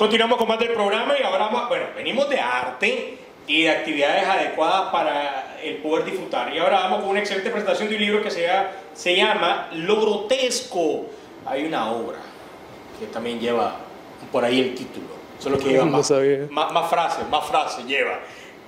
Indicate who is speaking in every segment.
Speaker 1: Continuamos con más del programa y ahora, vamos- bueno, venimos de arte y de actividades adecuadas para el poder disfrutar. Y ahora vamos con una excelente presentación de un libro que se, llama- se llama Lo Grotesco. Hay una obra que también lleva por ahí el título, solo que lleva
Speaker 2: No
Speaker 1: más,
Speaker 2: sabía.
Speaker 1: más, más frases, más frases lleva.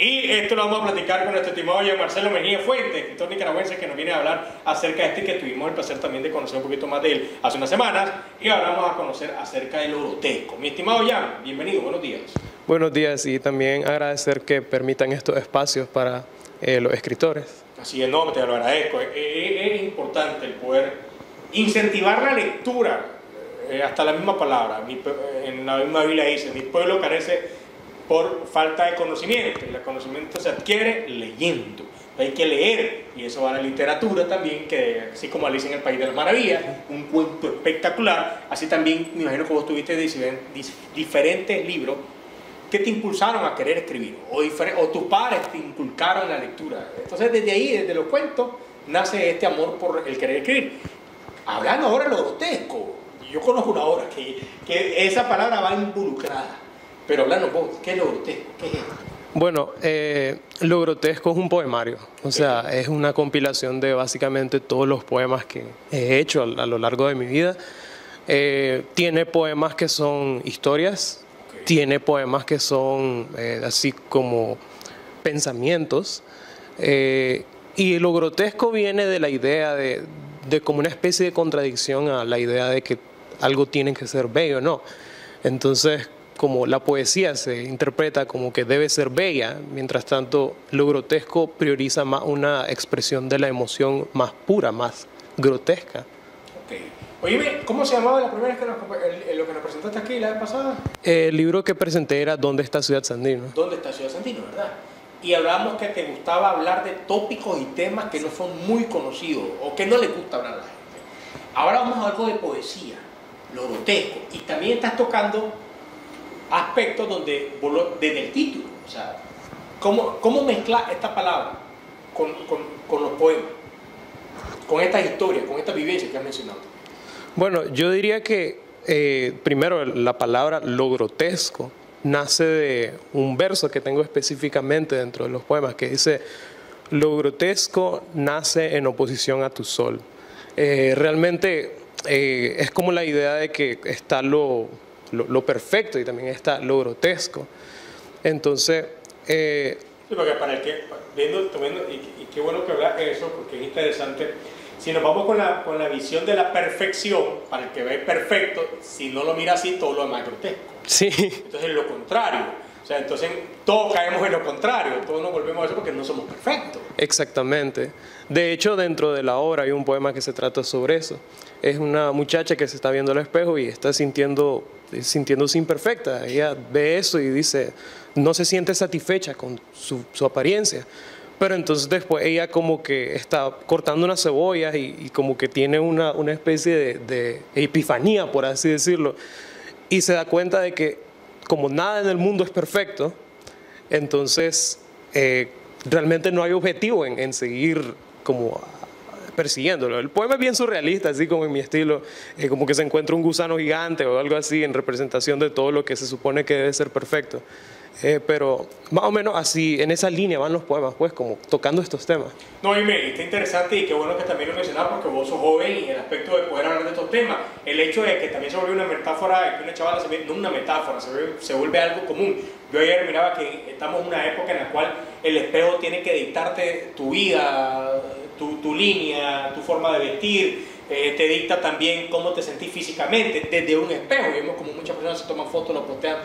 Speaker 1: Y esto lo vamos a platicar con nuestro estimado Marcelo Mejía Fuentes, escritor nicaragüense que nos viene a hablar acerca de este que tuvimos el placer también de conocer un poquito más de él hace unas semanas. Y ahora vamos a conocer acerca de lo grotesco. Mi estimado Jean, bienvenido, buenos días.
Speaker 2: Buenos días y también agradecer que permitan estos espacios para eh, los escritores.
Speaker 1: Así es, no, te lo agradezco. Es, es- es importante el poder incentivar la lectura, eh, hasta la misma palabra. Mi en la misma Biblia dice, mi pueblo carece por falta de conocimiento. El conocimiento se adquiere leyendo. Hay que leer, y eso va a la literatura también, que así como Alicia en el País de las Maravillas, un cuento espectacular, así también me imagino que vos tuviste diferentes libros que te impulsaron a querer escribir, o, o tus padres te inculcaron la lectura. Entonces, desde ahí, desde los cuentos, nace este amor por el querer escribir. Hablando ahora de lo grotesco, yo conozco una obra que esa palabra va involucrada, pero hablando vos, ¿qué es lo grotesco? ¿Qué es esto?
Speaker 2: Bueno, eh, Lo Grotesco es un poemario, o sea, es una compilación de básicamente todos los poemas que he hecho a, a lo largo de mi vida. Eh, tiene poemas que son historias, tiene poemas que son eh, así como pensamientos, y lo grotesco viene de la idea de, de como una especie de contradicción a la idea de que algo tiene que ser bello, ¿no? Entonces, como la poesía se interpreta como que debe ser bella, mientras tanto lo grotesco prioriza más una expresión de la emoción más pura, más grotesca.
Speaker 1: Ok. Oíme, ¿cómo se llamaba la primera vez que nos, el- lo que nos presentaste aquí la vez pasada?
Speaker 2: El libro que presenté era ¿Dónde está Ciudad Sandino?
Speaker 1: ¿Dónde está Ciudad Santino, verdad? Y hablábamos que te gustaba hablar de tópicos y temas que no son muy conocidos o que no le gusta hablar a la gente. Ahora vamos a algo de poesía, lo grotesco. Y también estás tocando aspectos donde, desde el título, o sea, ¿cómo, cómo mezclar esta palabra con, con, con los poemas? Con estas historias, con estas vivencias que has mencionado.
Speaker 2: Bueno, yo diría que eh, primero la palabra lo grotesco nace de un verso que tengo específicamente dentro de los poemas que dice, lo grotesco nace en oposición a tu sol. Eh, realmente eh, es como la idea de que está lo, lo- lo perfecto y también está lo grotesco. Entonces, eh,
Speaker 1: Sí, porque para el que, viendo, viendo- y, y qué bueno que hablas eso, porque es interesante. Si nos vamos con la, con la visión de la perfección, para el que ve perfecto, si no lo mira así, todo lo demás es grotesco.
Speaker 2: sí,
Speaker 1: Entonces, lo contrario. O sea, entonces todos caemos en lo contrario, todos nos volvemos a eso porque no somos perfectos.
Speaker 2: Exactamente. De hecho, dentro de la obra hay un poema que se trata sobre eso. Es una muchacha que se está viendo al espejo y está sintiendo, sintiéndose imperfecta. Ella ve eso y dice, no se siente satisfecha con su, apariencia. Pero entonces después ella como que está cortando unas cebollas y, como que tiene una, una especie de epifanía, por así decirlo. Y se da cuenta de que como nada en el mundo es perfecto, entonces eh, realmente no hay objetivo en, seguir como persiguiéndolo. El poema es bien surrealista, así como en mi estilo, eh, como que se encuentra un gusano gigante o algo así en representación de todo lo que se supone que debe ser perfecto. Eh, pero más o menos así, en esa línea van los poemas, pues, como tocando estos temas.
Speaker 1: No, y me está interesante y qué bueno que también lo mencionas porque vos sos joven y el aspecto de poder hablar de estos temas, el hecho de que también se vuelve una metáfora, que una chavala se ve, no una metáfora, se vuelve, se vuelve algo común. Yo ayer miraba que estamos en una época en la cual el espejo tiene que dictarte tu vida, tu, tu línea, tu forma de vestir, eh, te dicta también cómo te sentís físicamente desde un espejo. Vemos como muchas personas se toman fotos, lo postean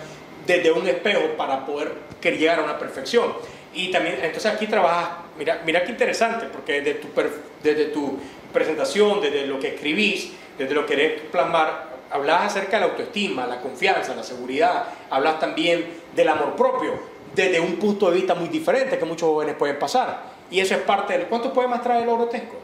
Speaker 1: desde un espejo para poder llegar a una perfección. Y también, entonces aquí trabajas, mira, mira qué interesante, porque desde tu, desde tu presentación, desde lo que escribís, desde lo que querés plasmar, hablas acerca de la autoestima, la confianza, la seguridad, hablas también del amor propio, desde un punto de vista muy diferente que muchos jóvenes pueden pasar. Y eso es parte de... ¿Cuántos poemas trae el grotesco?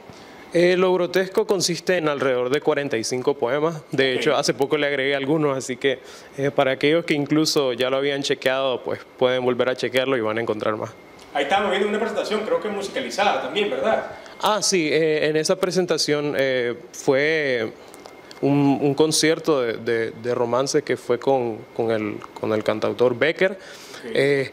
Speaker 2: Eh, lo grotesco consiste en alrededor de 45 poemas. De hecho, hace poco le agregué algunos, así que eh, para aquellos que incluso ya lo habían chequeado, pues pueden volver a chequearlo y van a encontrar más.
Speaker 1: Ahí estábamos viendo una presentación, creo que musicalizada también, ¿verdad?
Speaker 2: Ah, sí, eh, en esa presentación eh, fue un, concierto de, de, romance que fue con, con, el, con el cantautor Becker. Eh,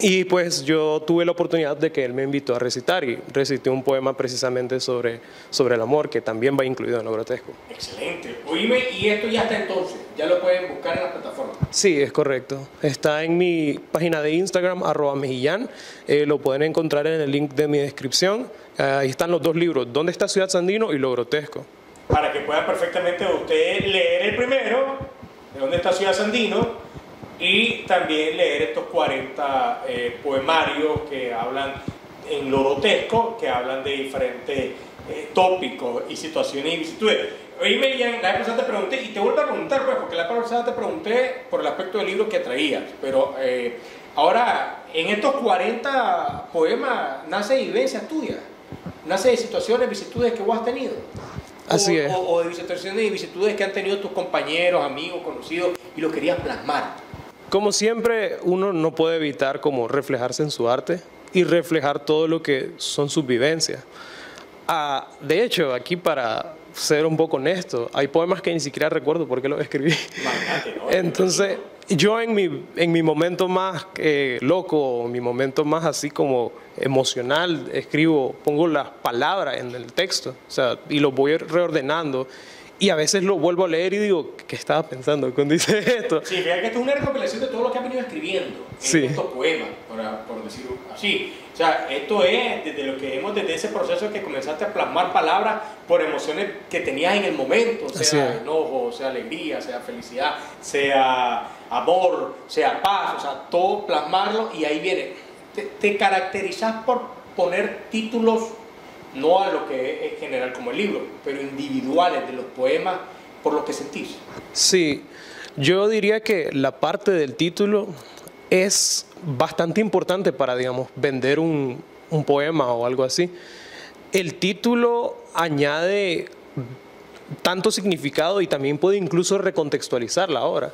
Speaker 2: y pues yo tuve la oportunidad de que él me invitó a recitar y recité un poema precisamente sobre, sobre el amor que también va incluido en lo grotesco.
Speaker 1: Excelente. Oíme, y esto ya está entonces, ya lo pueden buscar en la plataforma.
Speaker 2: Sí, es correcto. Está en mi página de Instagram, arroba mejillán. Eh, lo pueden encontrar en el link de mi descripción. ahí están los dos libros, ¿Dónde está Ciudad Sandino? y Lo Grotesco.
Speaker 1: Para que puedan perfectamente usted leer el primero, de dónde está Ciudad Sandino, también leer estos 40 eh, poemarios que hablan en lorotesco, que hablan de diferentes eh, tópicos y situaciones y vicitudes. Hoy me la vez pasada te pregunté, y te vuelvo a preguntar, pues, porque la vez pasada te pregunté por el aspecto del libro que traías, pero eh, ahora, en estos 40 poemas nace vivencia tuya, nace de situaciones, vicitudes que vos has tenido.
Speaker 2: Así es.
Speaker 1: O, de situaciones y vicitudes que han tenido tus compañeros, amigos, conocidos, y lo querías plasmar.
Speaker 2: Como siempre, uno no puede evitar como reflejarse en su arte y reflejar todo lo que son sus vivencias. Ah, de hecho, aquí para ser un poco honesto, hay poemas que ni siquiera recuerdo por qué los escribí. Entonces, yo en mi, en mi momento más eh, loco, mi momento más así como emocional, escribo, pongo las palabras en el texto, o sea, y los voy reordenando y a veces lo vuelvo a leer y digo, ¿qué estaba pensando cuando dice esto?
Speaker 1: Sí, fíjate que esto es una recopilación de todo lo que ha venido escribiendo en estos poemas, por, decirlo así. O sea, esto es desde lo que hemos, desde ese proceso que comenzaste a plasmar palabras por emociones que tenías en el momento, sea enojo, sea alegría, sea felicidad, sea amor, sea paz, o sea, todo plasmarlo y ahí viene. Te, te caracterizas por poner títulos no a lo que es general como el libro, pero individuales de los poemas por lo que sentís.
Speaker 2: Sí, yo diría que la parte del título es bastante importante para, digamos, vender un, poema o algo así. El título añade tanto significado y también puede incluso recontextualizar la obra.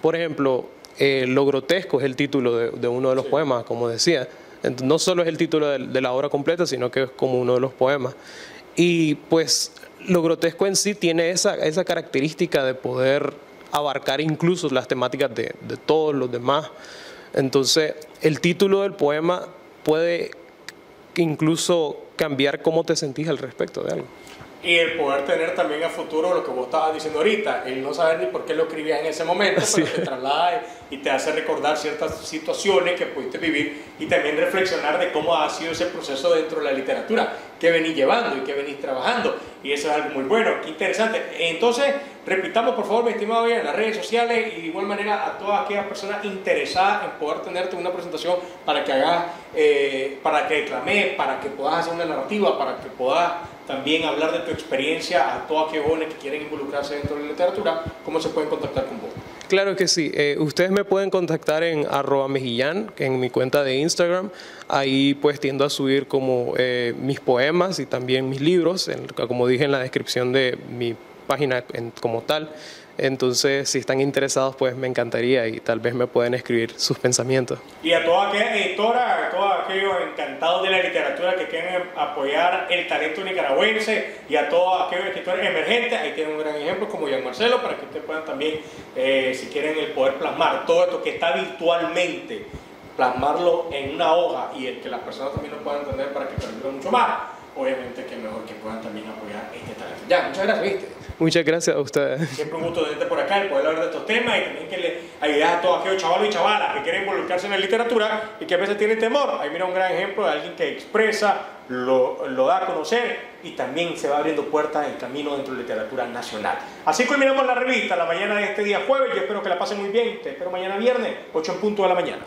Speaker 2: Por ejemplo, eh, Lo grotesco es el título de, uno de los poemas, como decía no solo es el título de, la obra completa, sino que es como uno de los poemas. Y pues lo grotesco en sí tiene esa, característica de poder abarcar incluso las temáticas de, de todos los demás. Entonces, el título del poema puede incluso cambiar cómo te sentís al respecto de algo
Speaker 1: y el poder tener también a futuro lo que vos estabas diciendo ahorita, el no saber ni por qué lo escribías en ese momento, pero te traslada y te hace recordar ciertas situaciones que pudiste vivir y también reflexionar de cómo ha sido ese proceso dentro de la literatura, que venís llevando y que venís trabajando, y eso es algo muy bueno, qué interesante. Entonces, repitamos por favor, mi estimado, en las redes sociales y de igual manera a todas aquellas personas interesadas en poder tenerte una presentación para que hagas, eh, para que declames, para que puedas hacer una narrativa, para que puedas también hablar de tu experiencia a todos aquellos jóvenes que quieren involucrarse dentro de la literatura, ¿cómo se pueden contactar con vos?
Speaker 2: Claro que sí. Eh, ustedes me pueden contactar en arroba mejillán, en mi cuenta de Instagram. Ahí pues tiendo a subir como eh, mis poemas y también mis libros, como dije en la descripción de mi página como tal. Entonces, si están interesados, pues me encantaría y tal vez me pueden escribir sus pensamientos.
Speaker 1: Y a toda aquella editora, a todos aquellos encantados de la literatura que quieren apoyar el talento nicaragüense y a todos aquellos escritores emergentes, ahí tienen un gran ejemplo como Jean Marcelo, para que ustedes puedan también, eh, si quieren, el poder plasmar todo esto que está virtualmente, plasmarlo en una hoja y el que las personas también lo puedan entender para que perdure mucho más. Obviamente que mejor que puedan también apoyar este talento. Ya, muchas gracias, ¿viste?
Speaker 2: Muchas gracias a ustedes.
Speaker 1: Siempre un gusto tenerte por acá y poder hablar de estos temas y también que le ayudes a todos aquellos chavalos y chavalas que quieren involucrarse en la literatura y que a veces tienen temor. Ahí mira un gran ejemplo de alguien que expresa, lo, lo da a conocer y también se va abriendo puertas en camino dentro de la literatura nacional. Así culminamos la revista la mañana de este día jueves y espero que la pasen muy bien. Te espero mañana viernes, 8 en punto de la mañana.